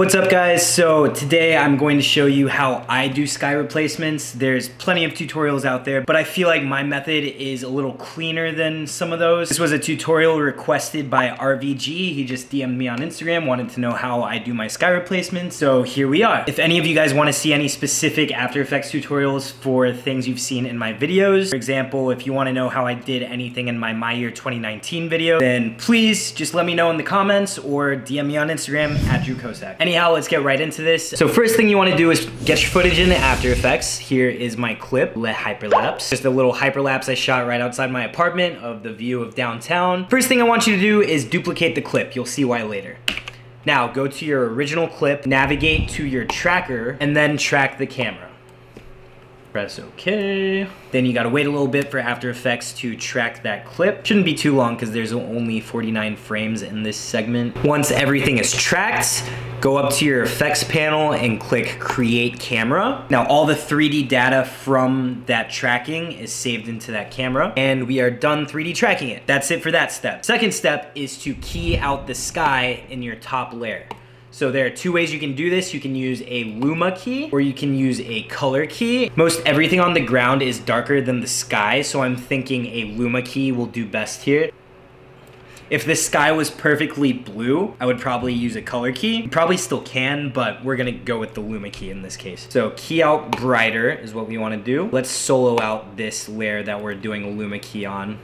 What's up guys? So today I'm going to show you how I do sky replacements. There's plenty of tutorials out there, but I feel like my method is a little cleaner than some of those. This was a tutorial requested by RVG. He just DM'd me on Instagram, wanted to know how I do my sky replacements. So here we are. If any of you guys want to see any specific After Effects tutorials for things you've seen in my videos, for example, if you want to know how I did anything in my My Year 2019 video, then please just let me know in the comments or DM me on Instagram at Drew Kocak. Anyhow, let's get right into this. So first thing you wanna do is get your footage into After Effects. Here is my clip, let hyperlapse. Just a little hyperlapse I shot right outside my apartment of the view of downtown. First thing I want you to do is duplicate the clip. You'll see why later. Now go to your original clip, navigate to your tracker, and then track the camera. Press OK. Then you gotta wait a little bit for After Effects to track that clip. Shouldn't be too long because there's only 49 frames in this segment. Once everything is tracked, go up to your effects panel and click Create Camera. Now all the 3D data from that tracking is saved into that camera and we are done 3D tracking it. That's it for that step. Second step is to key out the sky in your top layer. So there are two ways you can do this. You can use a luma key or you can use a color key. Most everything on the ground is darker than the sky, so I'm thinking a luma key will do best here. If the sky was perfectly blue, I would probably use a color key. You probably still can, but we're gonna go with the Luma key in this case. So key out brighter is what we wanna do. Let's solo out this layer that we're doing a Luma key on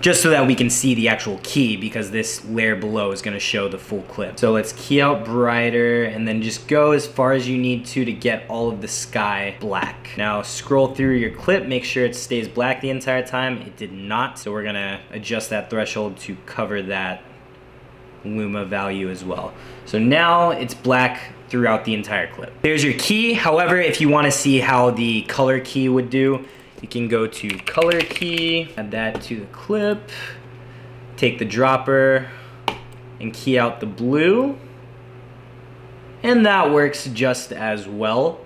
just so that we can see the actual key because this layer below is going to show the full clip. So let's key out brighter and then just go as far as you need to to get all of the sky black. Now scroll through your clip, make sure it stays black the entire time. It did not, so we're going to adjust that threshold to cover that Luma value as well. So now it's black throughout the entire clip. There's your key. However, if you want to see how the color key would do, you can go to color key, add that to the clip, take the dropper and key out the blue. And that works just as well.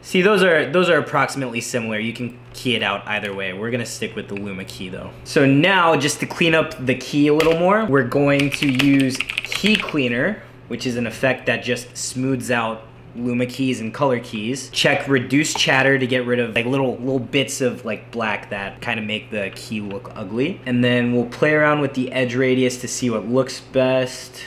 See, those are those are approximately similar. You can key it out either way. We're gonna stick with the Luma key though. So now, just to clean up the key a little more, we're going to use Key Cleaner, which is an effect that just smooths out Luma keys and color keys. Check reduce chatter to get rid of like little little bits of like black that kind of make the key look ugly. And then we'll play around with the edge radius to see what looks best.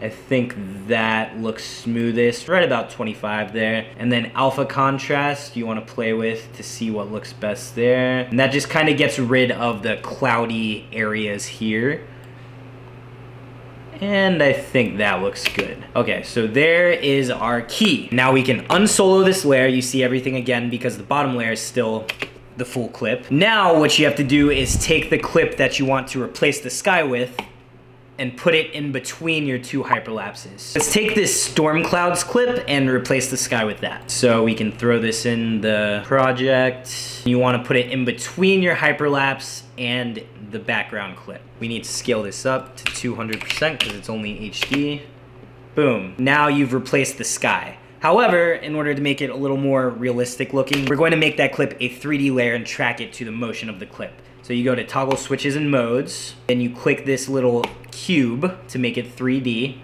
I think that looks smoothest, right about 25 there. And then alpha contrast you wanna play with to see what looks best there. And that just kind of gets rid of the cloudy areas here. And I think that looks good. Okay, so there is our key. Now we can unsolo this layer. You see everything again because the bottom layer is still the full clip. Now what you have to do is take the clip that you want to replace the sky with and put it in between your two hyperlapses. Let's take this storm clouds clip and replace the sky with that. So we can throw this in the project. You wanna put it in between your hyperlapse and the background clip. We need to scale this up to 200% because it's only HD. Boom, now you've replaced the sky. However, in order to make it a little more realistic looking, we're going to make that clip a 3D layer and track it to the motion of the clip. So you go to toggle switches and modes, and you click this little cube to make it 3D,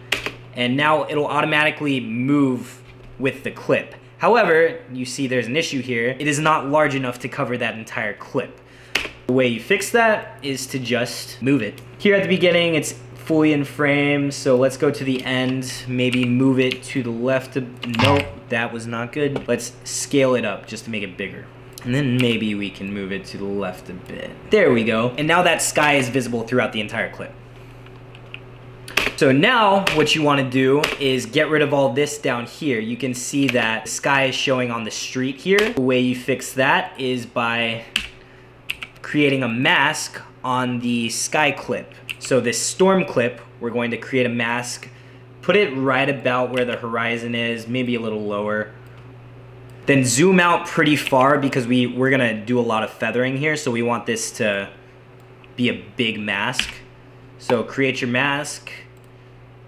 and now it'll automatically move with the clip. However, you see there's an issue here. It is not large enough to cover that entire clip. The way you fix that is to just move it. Here at the beginning, it's fully in frame, so let's go to the end, maybe move it to the left. Nope, that was not good. Let's scale it up just to make it bigger. And then maybe we can move it to the left a bit. There we go. And now that sky is visible throughout the entire clip. So now what you want to do is get rid of all this down here. You can see that sky is showing on the street here. The way you fix that is by creating a mask on the sky clip. So this storm clip, we're going to create a mask, put it right about where the horizon is, maybe a little lower. Then zoom out pretty far because we, we're gonna do a lot of feathering here, so we want this to be a big mask. So create your mask.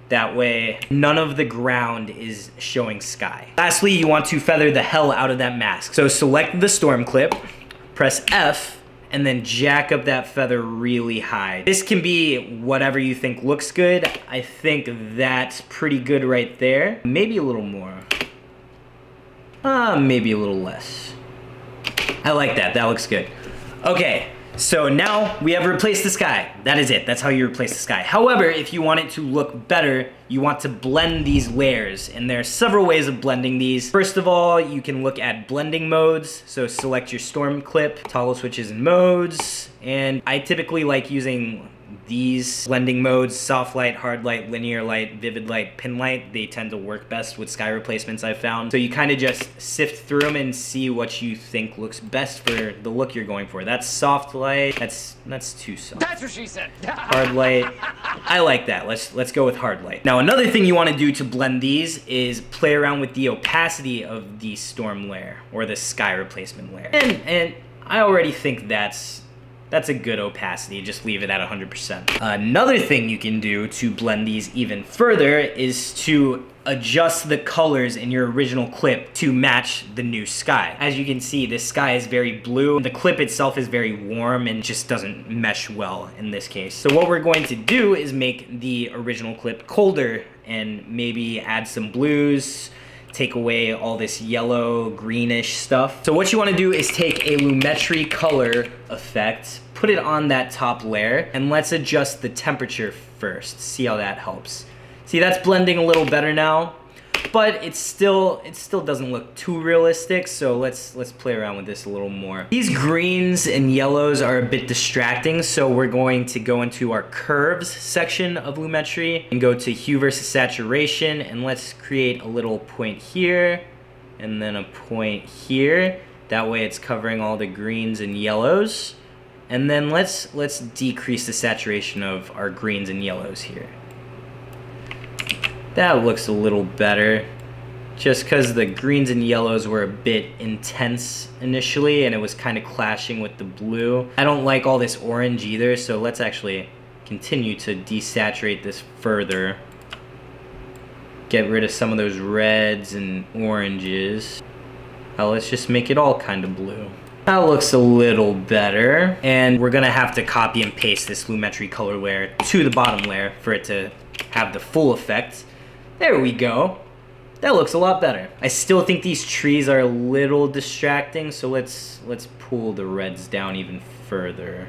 That way, none of the ground is showing sky. Lastly, you want to feather the hell out of that mask. So select the storm clip, press F, and then jack up that feather really high. This can be whatever you think looks good. I think that's pretty good right there. Maybe a little more. Uh, maybe a little less. I like that, that looks good. Okay, so now we have replaced the sky. That is it, that's how you replace the sky. However, if you want it to look better, you want to blend these layers, and there are several ways of blending these. First of all, you can look at blending modes. So select your storm clip, toggle switches and modes, and I typically like using these blending modes, soft light, hard light, linear light, vivid light, pin light, they tend to work best with sky replacements I've found. So you kind of just sift through them and see what you think looks best for the look you're going for. That's soft light, that's that's too soft. That's what she said. hard light, I like that. Let's let's go with hard light. Now another thing you want to do to blend these is play around with the opacity of the storm layer or the sky replacement layer. And and I already think that's that's a good opacity, just leave it at 100%. Another thing you can do to blend these even further is to adjust the colors in your original clip to match the new sky. As you can see, this sky is very blue. The clip itself is very warm and just doesn't mesh well in this case. So what we're going to do is make the original clip colder and maybe add some blues, take away all this yellow, greenish stuff. So what you wanna do is take a Lumetri color effect, put it on that top layer, and let's adjust the temperature first, see how that helps. See, that's blending a little better now but it's still it still doesn't look too realistic so let's let's play around with this a little more. These greens and yellows are a bit distracting so we're going to go into our curves section of Lumetri and go to hue versus saturation and let's create a little point here and then a point here. That way it's covering all the greens and yellows. And then let's let's decrease the saturation of our greens and yellows here that looks a little better. Just because the greens and yellows were a bit intense initially and it was kind of clashing with the blue. I don't like all this orange either, so let's actually continue to desaturate this further. Get rid of some of those reds and oranges. Now let's just make it all kind of blue. That looks a little better. And we're gonna have to copy and paste this Lumetri color layer to the bottom layer for it to have the full effect. There we go. That looks a lot better. I still think these trees are a little distracting, so let's let's pull the reds down even further.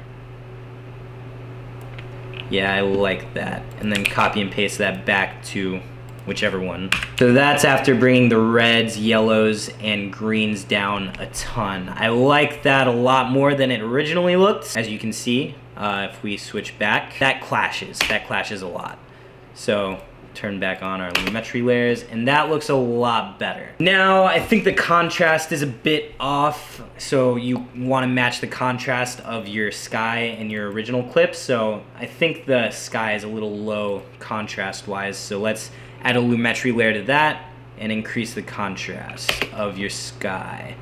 Yeah, I like that. And then copy and paste that back to whichever one. So that's after bringing the reds, yellows, and greens down a ton. I like that a lot more than it originally looked. As you can see, uh, if we switch back, that clashes. That clashes a lot. So turn back on our Lumetri layers, and that looks a lot better. Now, I think the contrast is a bit off, so you want to match the contrast of your sky and your original clip, so I think the sky is a little low contrast-wise, so let's add a Lumetri layer to that and increase the contrast of your sky.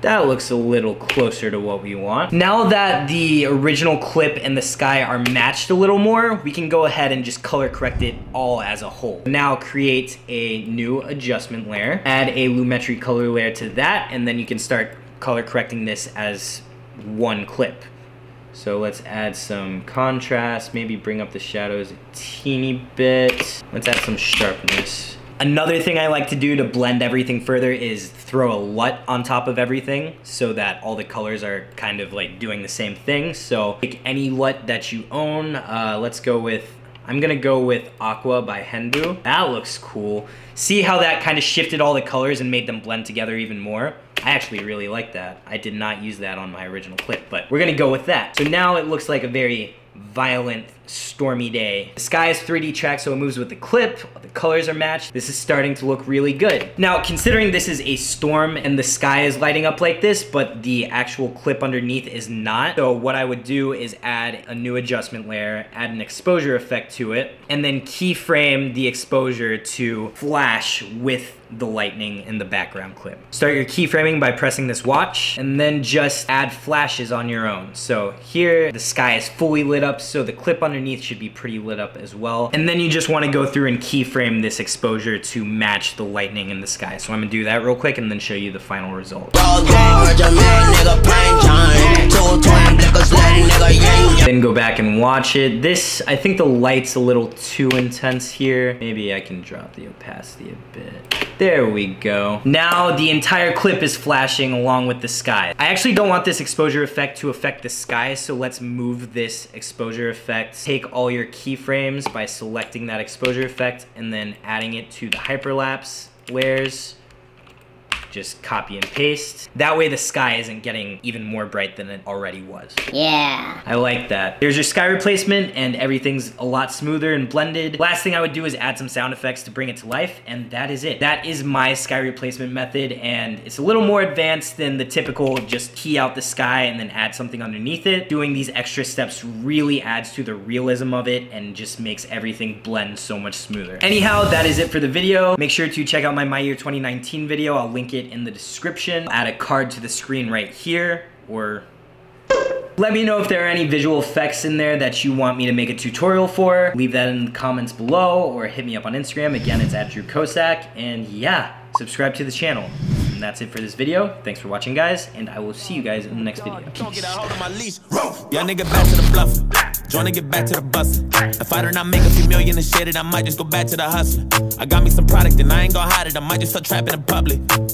That looks a little closer to what we want. Now that the original clip and the sky are matched a little more, we can go ahead and just color correct it all as a whole. Now create a new adjustment layer, add a Lumetri color layer to that, and then you can start color correcting this as one clip. So let's add some contrast, maybe bring up the shadows a teeny bit. Let's add some sharpness. Another thing I like to do to blend everything further is throw a LUT on top of everything so that all the colors are kind of like doing the same thing. So pick any LUT that you own. Uh, let's go with, I'm gonna go with Aqua by Hendu. That looks cool. See how that kind of shifted all the colors and made them blend together even more? I actually really like that. I did not use that on my original clip, but we're gonna go with that. So now it looks like a very violent, stormy day. The sky is 3D tracked, so it moves with the clip. The colors are matched. This is starting to look really good. Now, considering this is a storm and the sky is lighting up like this, but the actual clip underneath is not, so what I would do is add a new adjustment layer, add an exposure effect to it, and then keyframe the exposure to flash with the lightning in the background clip. Start your keyframing by pressing this watch and then just add flashes on your own. So here the sky is fully lit up so the clip underneath should be pretty lit up as well. And then you just want to go through and keyframe this exposure to match the lightning in the sky. So I'm gonna do that real quick and then show you the final result. Back and watch it. This, I think the light's a little too intense here. Maybe I can drop the opacity a bit. There we go. Now the entire clip is flashing along with the sky. I actually don't want this exposure effect to affect the sky, so let's move this exposure effect. Take all your keyframes by selecting that exposure effect and then adding it to the hyperlapse layers just copy and paste. That way the sky isn't getting even more bright than it already was. Yeah. I like that. There's your sky replacement and everything's a lot smoother and blended. Last thing I would do is add some sound effects to bring it to life and that is it. That is my sky replacement method and it's a little more advanced than the typical just key out the sky and then add something underneath it. Doing these extra steps really adds to the realism of it and just makes everything blend so much smoother. Anyhow, that is it for the video. Make sure to check out my My Year 2019 video. I'll link it it in the description. Add a card to the screen right here or let me know if there are any visual effects in there that you want me to make a tutorial for. Leave that in the comments below or hit me up on Instagram. Again, it's at Drew Kocak. And yeah, subscribe to the channel. And that's it for this video. Thanks for watching, guys, and I will see you guys in the next video. Peace. Y'all nigga back to the bluff. Trying to get back to the bus. If I do not make a few million and shit, it, I might just go back to the hustle. I got me some product and I ain't gonna hide it. I might just start trapping in public.